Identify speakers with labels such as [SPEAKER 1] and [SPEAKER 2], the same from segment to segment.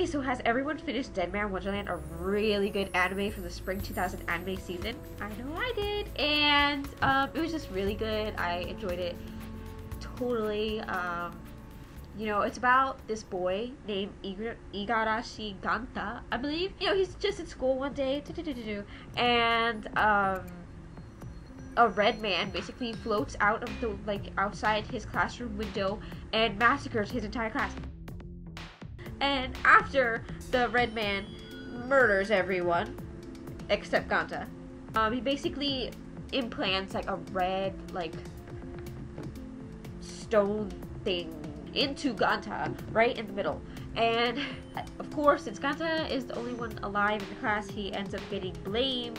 [SPEAKER 1] Okay, so has everyone finished Deadman Wonderland, a really good anime from the spring 2000 anime season? I know I did, and um, it was just really good. I enjoyed it totally. Um, you know, it's about this boy named Igar- Igarashi Ganta, I believe. You know, he's just at school one day, and um, a red man basically floats out of the like outside his classroom window and massacres his entire class. And after the red man murders everyone except Ganta, um, he basically implants like a red like stone thing into Ganta right in the middle. And of course, since Ganta is the only one alive in the class, he ends up getting blamed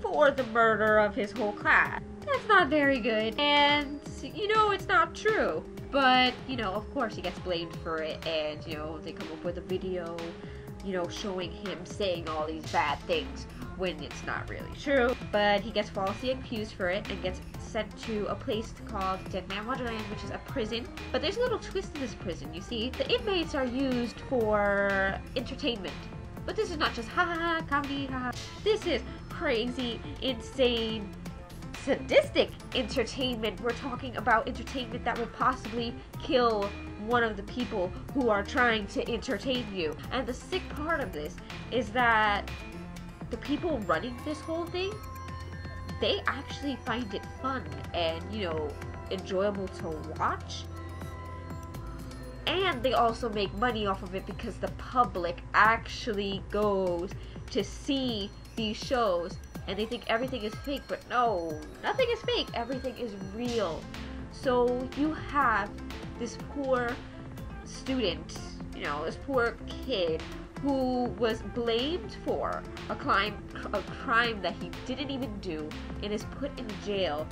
[SPEAKER 1] for the murder of his whole class. That's not very good. And, you know, it's not true. But, you know, of course he gets blamed for it, and, you know, they come up with a video, you know, showing him saying all these bad things when it's not really true. But he gets falsely accused for it and gets sent to a place called Deadman Wonderland, which is a prison. But there's a little twist to this prison, you see. The inmates are used for entertainment. But this is not just ha ha ha comedy, ha ha. This is crazy, insane, sadistic entertainment. We're talking about entertainment that would possibly kill one of the people who are trying to entertain you. And the sick part of this is that the people running this whole thing, they actually find it fun and, you know, enjoyable to watch. And they also make money off of it because the public actually goes to see these shows and they think everything is fake, but no, nothing is fake. Everything is real. So you have this poor student, you know, this poor kid who was blamed for a crime, a crime that he didn't even do, and is put in jail.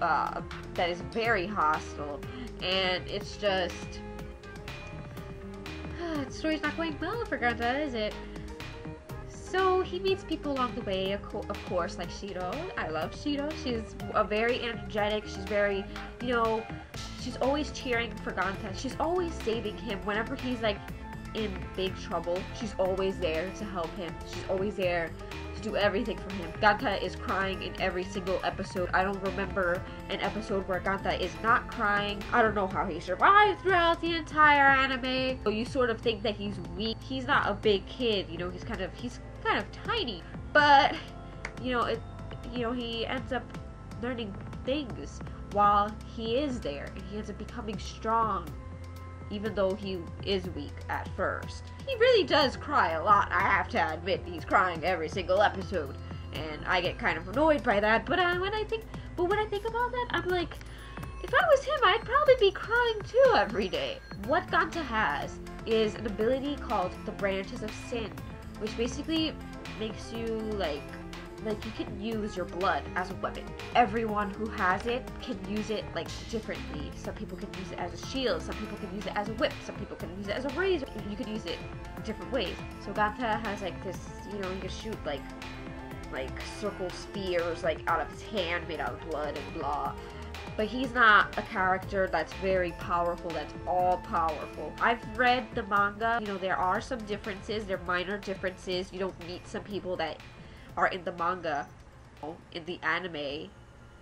[SPEAKER 1] Uh, that is very hostile, and it's just the story's not going well for Ganta, is it? So he meets people along the way, of, co- of course, like Shiro. I love Shiro. She's a very energetic. She's very, you know, she's always cheering for Ganta. She's always saving him whenever he's like in big trouble. She's always there to help him. She's always there to do everything for him. Ganta is crying in every single episode. I don't remember an episode where Ganta is not crying. I don't know how he survived throughout the entire anime. So you sort of think that he's weak. He's not a big kid, you know, he's kind of he's kind of tiny, but you know, it, you know, he ends up learning things while he is there, and he ends up becoming strong, even though he is weak at first. He really does cry a lot. I have to admit, he's crying every single episode, and I get kind of annoyed by that. But uh, when I think, but when I think about that, I'm like. If I was him, I'd probably be crying too every day. What Ganta has is an ability called the Branches of Sin, which basically makes you like like you can use your blood as a weapon. Everyone who has it can use it like differently. Some people can use it as a shield, some people can use it as a whip, some people can use it as a razor. You can use it different ways. So Ganta has like this, you know, you can shoot like like circle spears like out of his hand made out of blood and blah but he's not a character that's very powerful that's all powerful. I've read the manga. You know there are some differences. There are minor differences. You don't meet some people that are in the manga in the anime.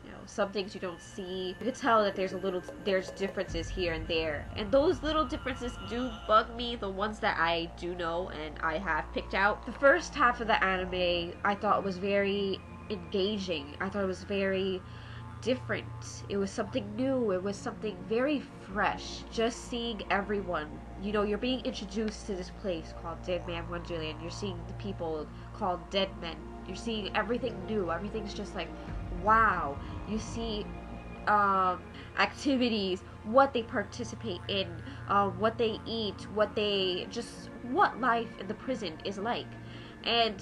[SPEAKER 1] You know some things you don't see. You can tell that there's a little there's differences here and there. And those little differences do bug me the ones that i do know and i have picked out. The first half of the anime i thought was very engaging. I thought it was very different. It was something new. It was something very fresh. Just seeing everyone. You know, you're being introduced to this place called Deadman Wonderland. You're seeing the people called Dead Men. You're seeing everything new. Everything's just like, wow. You see um, activities, what they participate in, uh, what they eat, what they just what life in the prison is like. And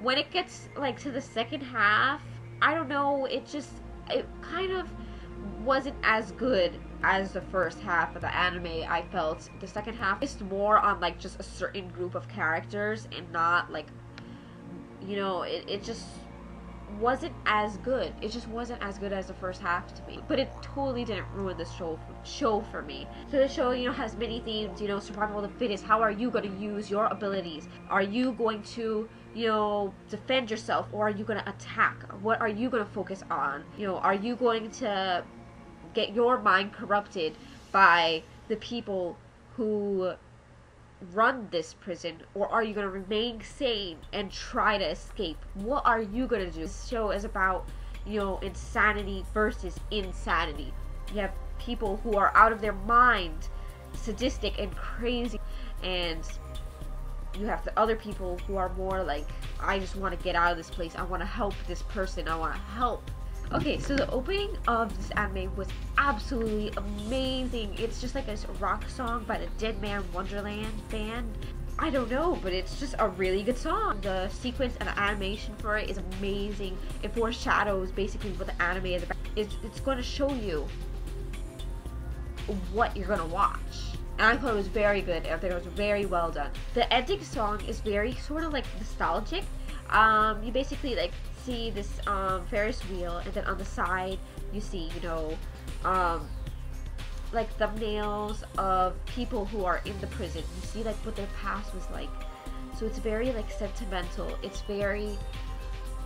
[SPEAKER 1] when it gets like to the second half, I don't know. It just it kind of wasn't as good as the first half of the anime I felt. The second half is more on like just a certain group of characters and not like you know it, it just wasn't as good. It just wasn't as good as the first half to me. But it totally didn't ruin the show show for me. So the show, you know, has many themes. You know, survival of the fittest. How are you going to use your abilities? Are you going to you know, defend yourself or are you going to attack? What are you going to focus on? You know, are you going to get your mind corrupted by the people who run this prison or are you going to remain sane and try to escape? What are you going to do? This show is about you know insanity versus insanity. You have people who are out of their mind sadistic and crazy and you have the other people who are more like i just want to get out of this place. I want to help this person. I want to help Okay, so the opening of this anime was absolutely amazing. It's just like this rock song by the Deadman Wonderland band. I don't know, but it's just a really good song. The sequence and the animation for it is amazing. It foreshadows basically what the anime is about. It's, it's going to show you what you're going to watch. And I thought it was very good. I think it was very well done. The ending song is very sort of like nostalgic. Um, you basically like see this um, Ferris wheel, and then on the side you see, you know, um, like thumbnails of people who are in the prison. You see like what their past was like. So it's very like sentimental. It's very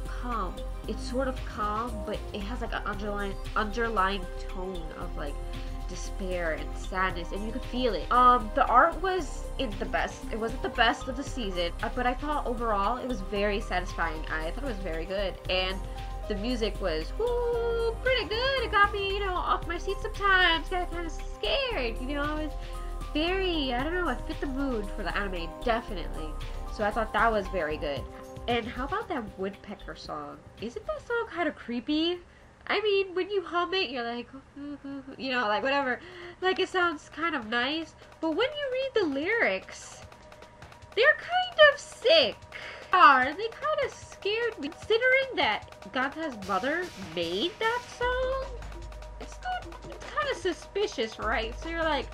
[SPEAKER 1] calm. It's sort of calm, but it has like an underlying underlying tone of like despair and sadness, and you could feel it. Um, the art was in the best. It wasn't the best of the season, uh, but I thought overall it was very satisfying. I thought it was very good, and the music was whoo, pretty good. It got me, you know, off my seat sometimes. Got kind of scared, you know. It was very, I don't know, it fit the mood for the anime definitely. So I thought that was very good. And how about that woodpecker song? Isn't that song kind of creepy? I mean, when you hum it, you're like, you know, like whatever. Like it sounds kind of nice, but when you read the lyrics, they're kind of sick. Are they kind of scared? Considering that Ganta's mother made that song, it's. It's kind of suspicious, right? So you're like,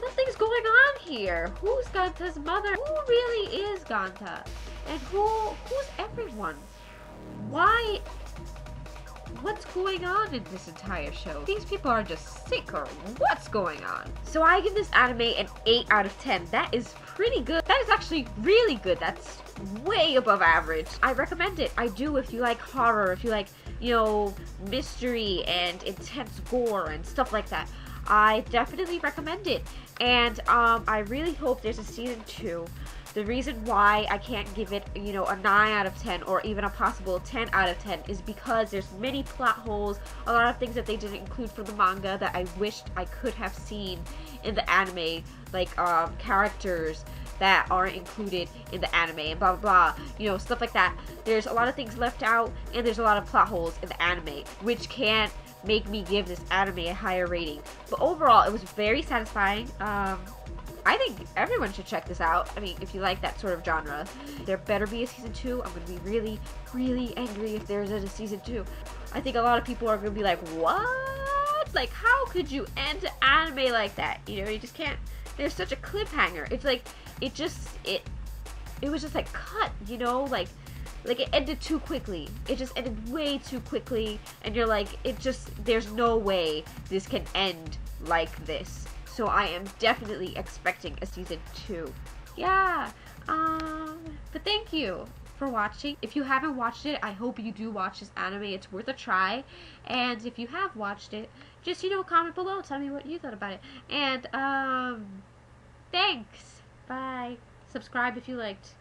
[SPEAKER 1] something's going on here. Who's Ganta's mother? Who really is Ganta? And who? Who's everyone? Why what's going on in this entire show? These people are just sick or what's going on? So I give this anime an 8 out of 10. That is pretty good. That is actually really good. That's way above average. I recommend it. I do if you like horror, if you like, you know, mystery and intense gore and stuff like that. I definitely recommend it. And um, I really hope there's a season 2 the reason why I can't give it, you know, a 9 out of 10 or even a possible 10 out of 10 is because there's many plot holes, a lot of things that they didn't include from the manga that I wished I could have seen in the anime, like um, characters that aren't included in the anime and blah blah blah, you know, stuff like that. There's a lot of things left out and there's a lot of plot holes in the anime, which can't make me give this anime a higher rating. But overall, it was very satisfying. Um, I think everyone should check this out. I mean, if you like that sort of genre. There better be a season two. I'm to be really, really angry if there's a season two. I think a lot of people are to be like, what? Like, how could you end anime like that? You know, you just can't. There's such a cliffhanger. It's like, it just, it, it was just like cut, you know? Like, like it ended too quickly. It just ended way too quickly. And you're like, it just, there's no way this can end like this so I am definitely expecting a season two. Yeah, um, but thank you for watching. If you haven't watched it, I hope you do watch this anime. It's worth a try. And if you have watched it, just, you know, comment below. Tell me what you thought about it. And, um, thanks. Bye. Subscribe if you liked.